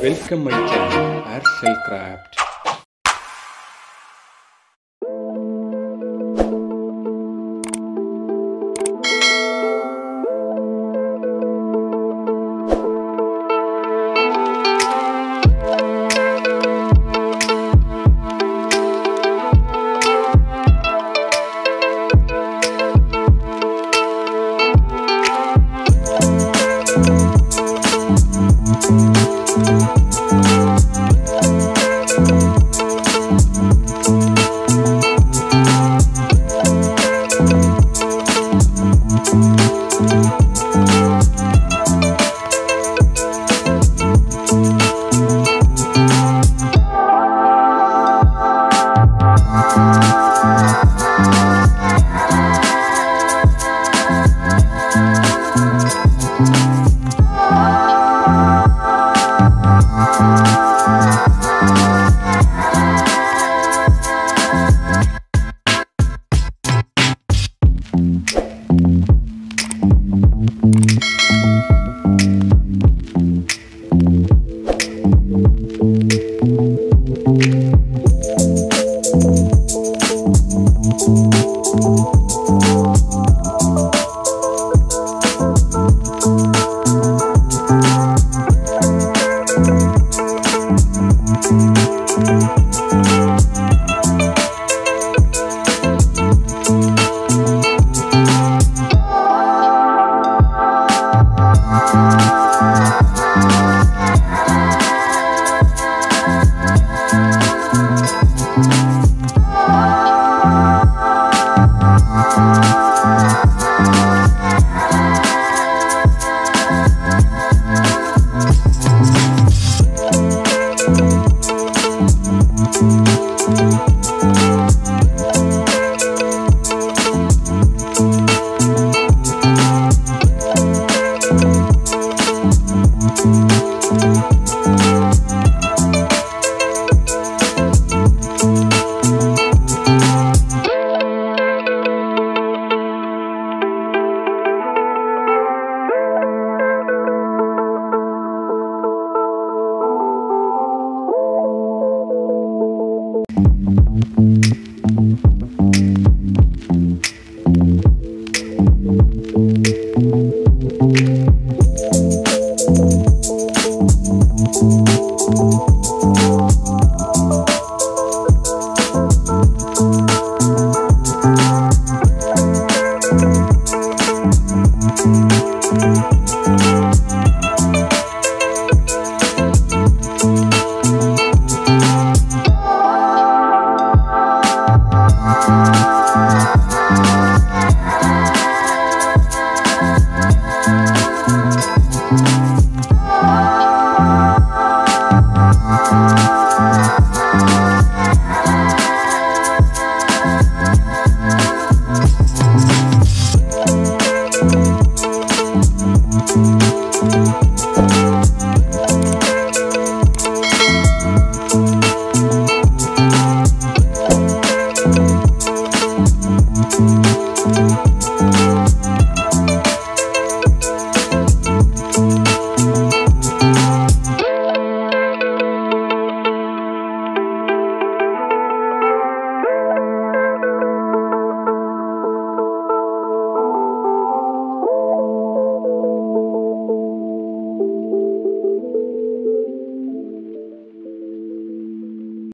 Welcome my channel Aircel Craft. Thank Thank you.